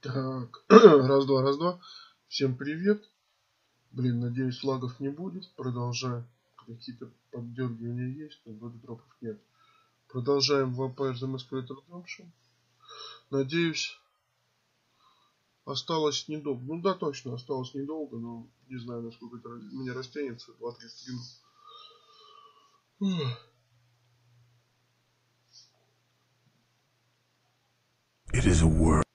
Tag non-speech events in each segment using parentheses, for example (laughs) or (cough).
Так, (clears throat) раз-два, раз-два. Всем привет. Блин, надеюсь, флагов не будет. Продолжаем. Какие-то поддергивания есть, но вроде дропов нет. Продолжаем Vampire the Masquerade Redemption. Надеюсь, осталось недолго. Ну да, точно, осталось недолго, но не знаю, насколько это мне растянется. 2-3 стрима. It is a world.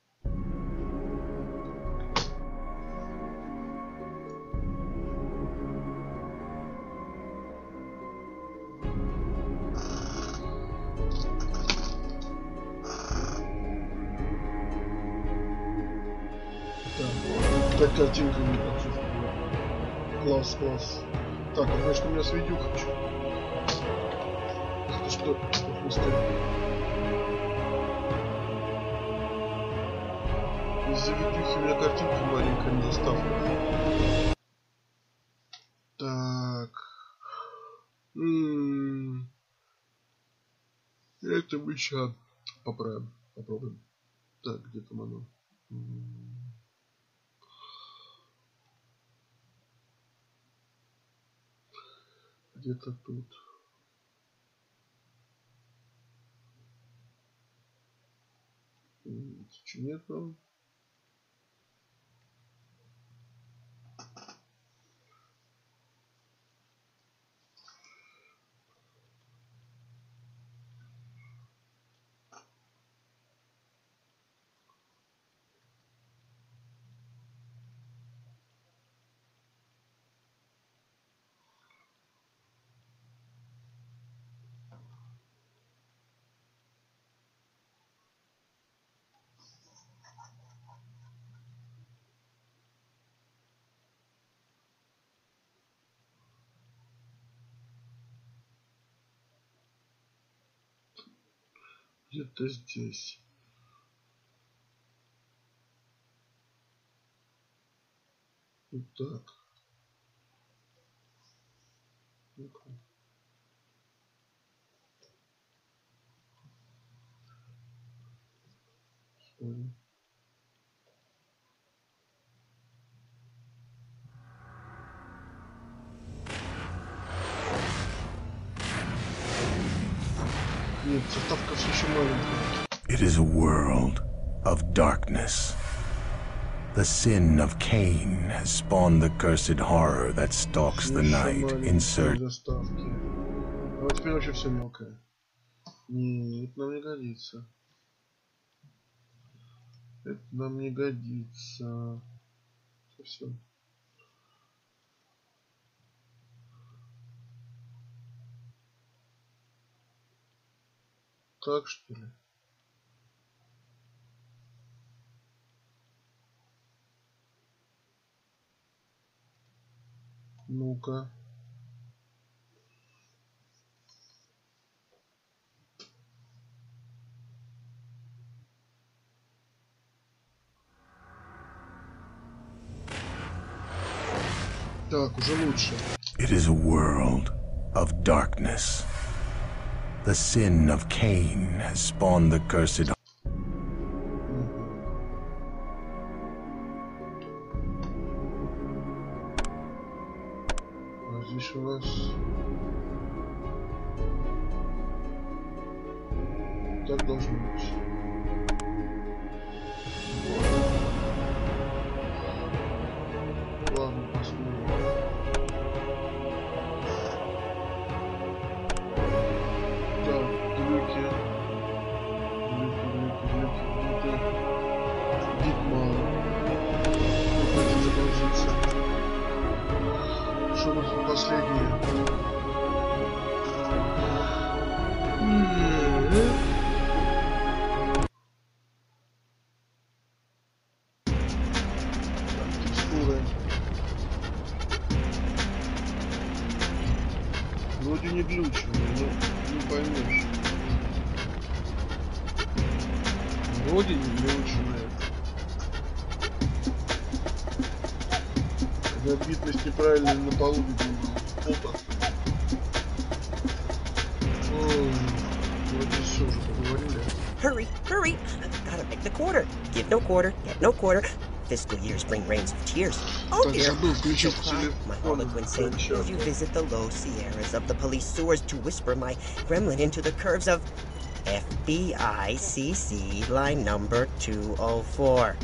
Так, картинка не Класс, класс. Так, а значит у меня с видео хочу. Ты что? Из-за видюхи у меня картинка маленькая не заставка. Так. М -м -м. Это мы сейчас поправим. Попробуем. Так, где там оно? Где-то тут. Ничего нету. где-то здесь. Вот так. Смотри. Нет, чертов It is a world of darkness. The sin of Cain has spawned the cursed horror that stalks the night in search. Заставки. А вот теперь вообще все мелкое. Нет, нам не годится. Это нам не годится. Совсем. Так что ли? Ну-ка. Так, уже лучше. It is a world of darkness. The sin of Cain has spawned the cursed А здесь у нас... Так должно быть. Вроде не глючное. Когда битность неправильно на полу видно фото. Ой, вроде все уже поговорили. Hurry, hurry! Gotta make the quarter. Give no quarter, get no quarter. Fiscal years bring rains of tears. Oh Так, dear! забыл So включить cry, my harlequin saint, телефон. as you visit the low Sierras of the police sewers to whisper my gremlin into the curves of FBICC line number 204.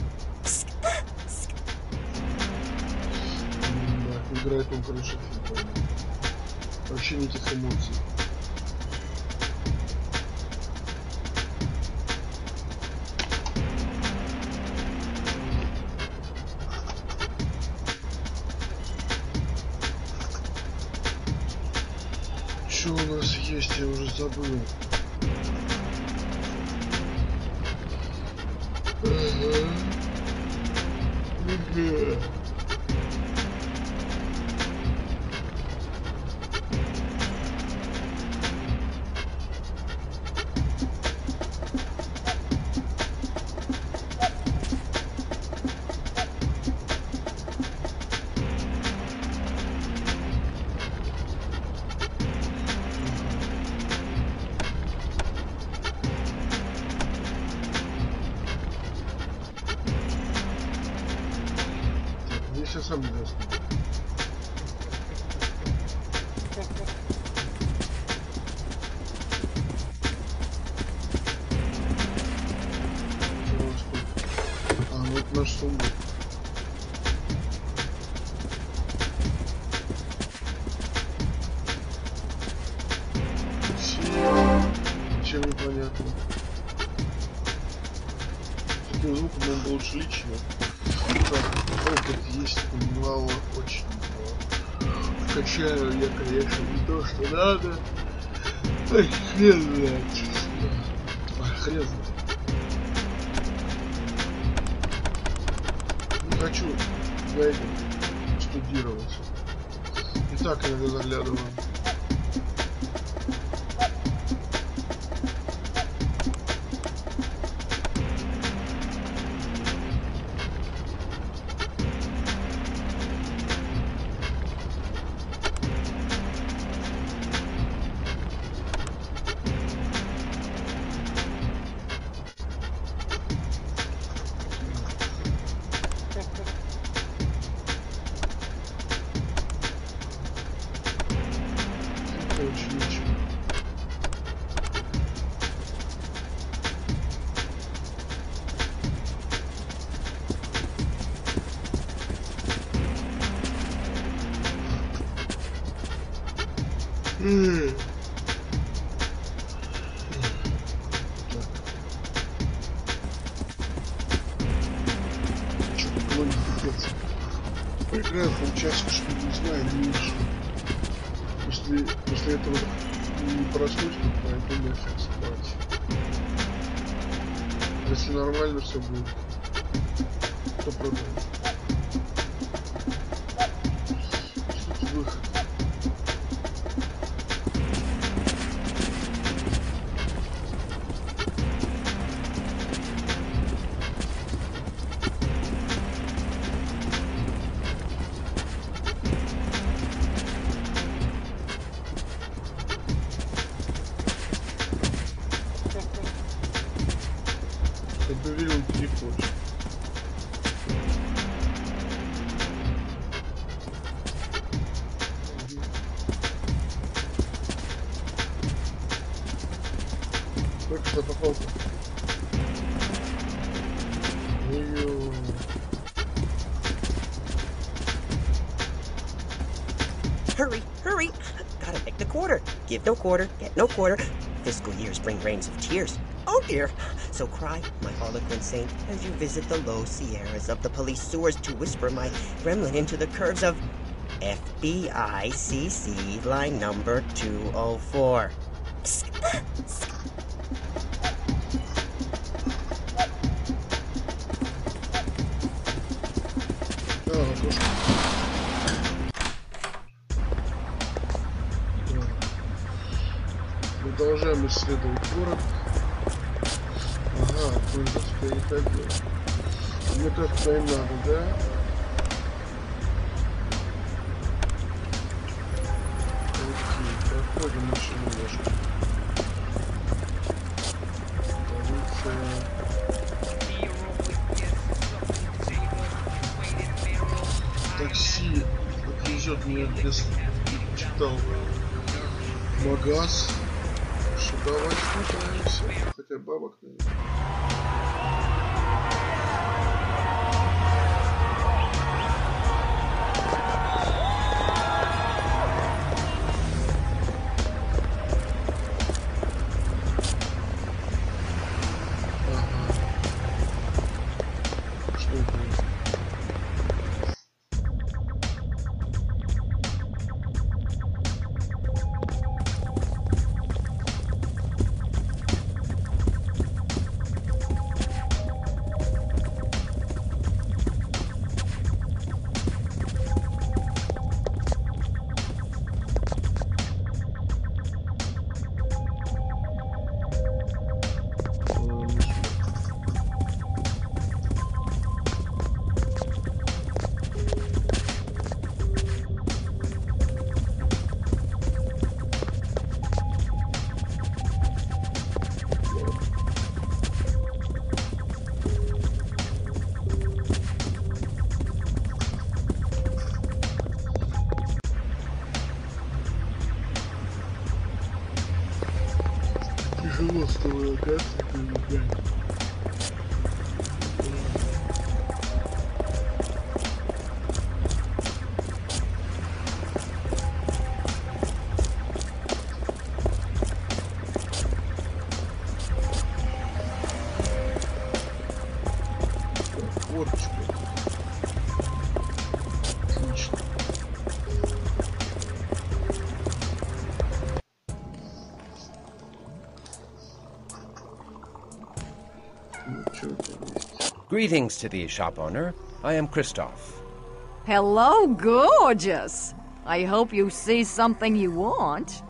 Да, играет он, короче, фильм. Вообще никаких эмоций. Что у нас есть, я уже забыл. надо. Ой, не знаю. Поиграю полчаса, что не знаю, меньше. После, после этого не проснусь, то пойду нафиг спать. Если нормально все будет, то продам. что попал. Ой-ой. Hurry, hurry! Gotta make the quarter. Give no quarter, get no quarter. Fiscal years bring rains of tears. Oh dear! So cry, my harlequin saint, as you visit the low Sierras of the police sewers to whisper my gremlin into the curves of FBICC line number 204. Продолжаем исследовать город. Ага, только что я не ходил. Ну как-то и надо, да? Окей, проходим еще немножко. Такси отвезет меня без читал магаз Давай смотаемся. Хотя бабок, наверное. that's the thing. Greetings to thee, shop owner. I am Christof. Hello, gorgeous. I hope you see something you want.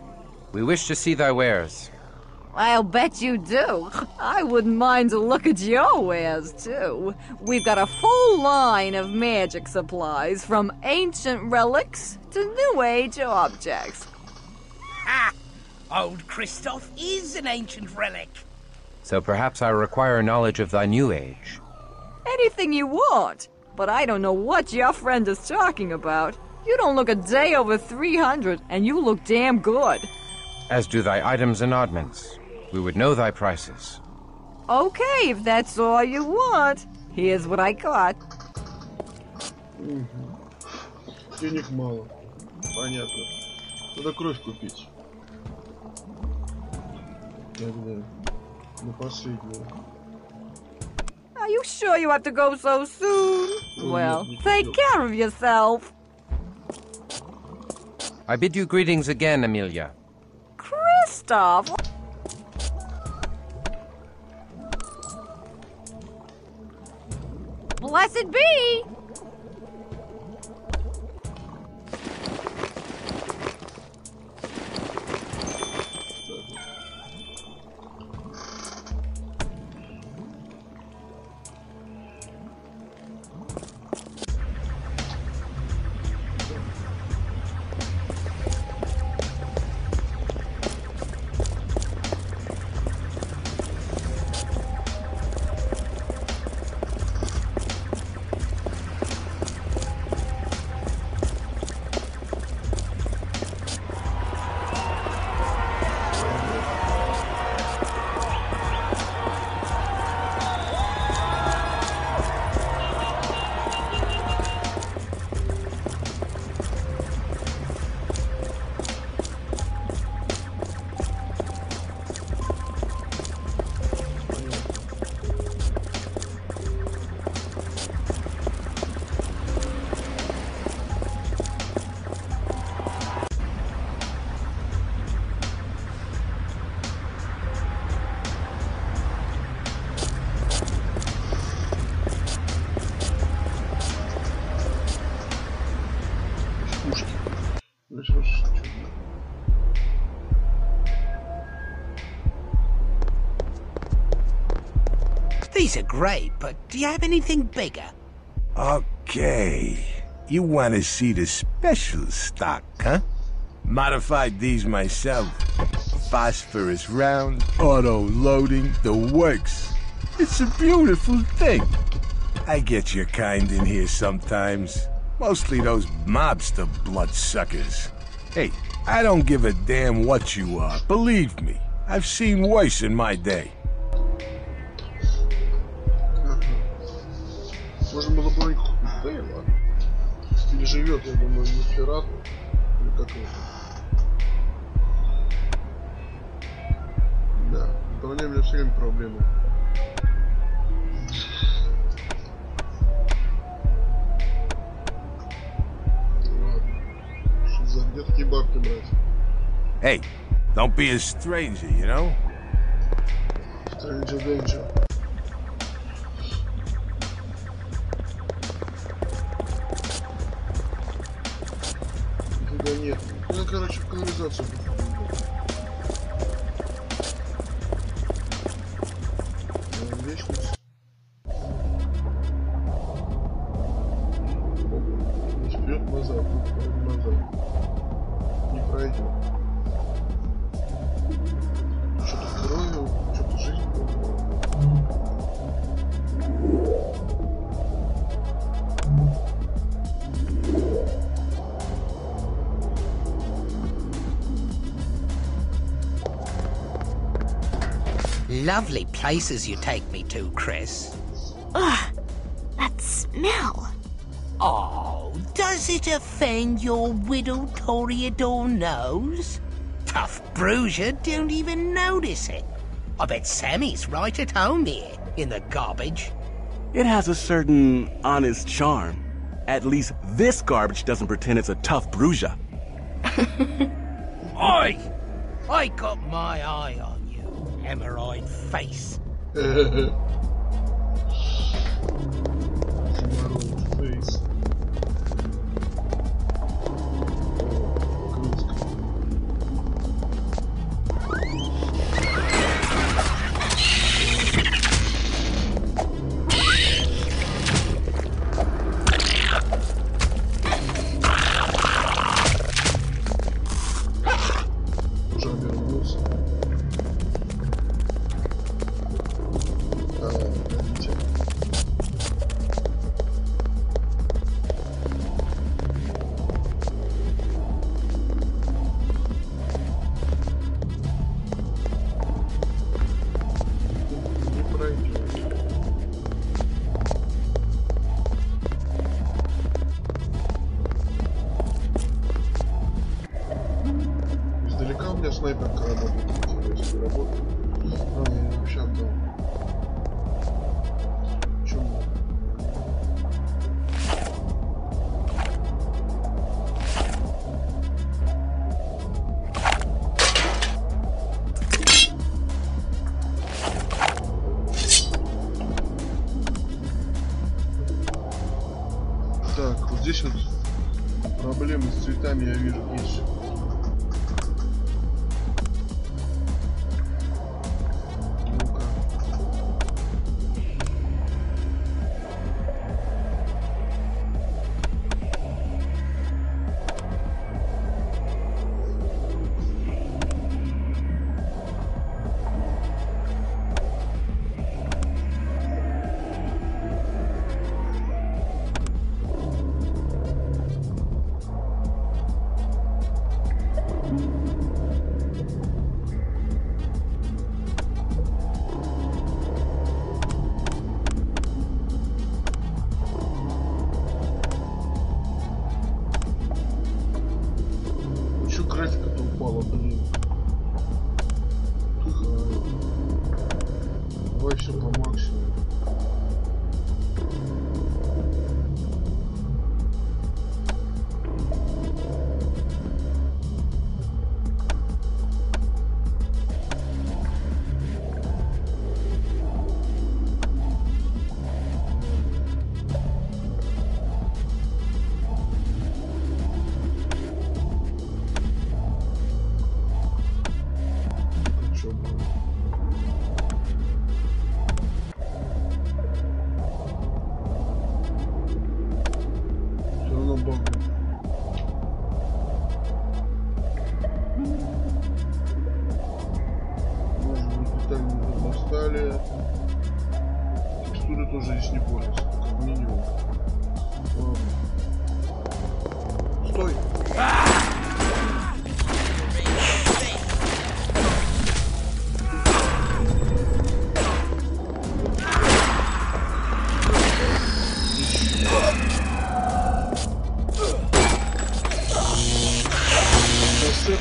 We wish to see thy wares. I'll bet you do. (laughs) I wouldn't mind to look at your wares, too. We've got a full line of magic supplies, from ancient relics to new age objects. Ha! Old Christof is an ancient relic. So perhaps I require knowledge of thy new age. Anything you want. But I don't know what your friend is talking about. You don't look a day over 300, and you look damn good. As do thy items and oddments. We would know thy prices. Okay, if that's all you want. Here's what I got. Денег мало. Понятно. Надо кровь купить. Тогда. На последнюю. Are you sure you have to go so soon? Oh, well, mm, mm, take care of yourself. I bid you greetings again, Amelia. Christof! Blessed be! These are great, but do you have anything bigger? Okay. You want to see the special stock, huh? Modified these myself. Phosphorus round, auto loading, the works. It's a beautiful thing. I get your kind in here sometimes. Mostly those mobster bloodsuckers. Hey, I don't give a damn what you are. Believe me, I've seen worse in my day. Стиль живет, я думаю, не пират. Или как это? Да. Выполнение у меня все время проблемы. Hey, don't be a stranger, you know? Stranger danger. Короче, в канализацию. Lovely places you take me to, Chris. Ugh, that smell. Oh, does it offend your widow Toreador nose? Tough Brujah don't even notice it. I bet Sammy's right at home here, in the garbage. It has a certain honest charm. At least this garbage doesn't pretend it's a tough Brujah. (laughs) Oi! I got my eye on you, hemorrhoid face. Hemorrhoid face. (laughs) снайперка работает. Интересная работа. Ну, сейчас, да. 这这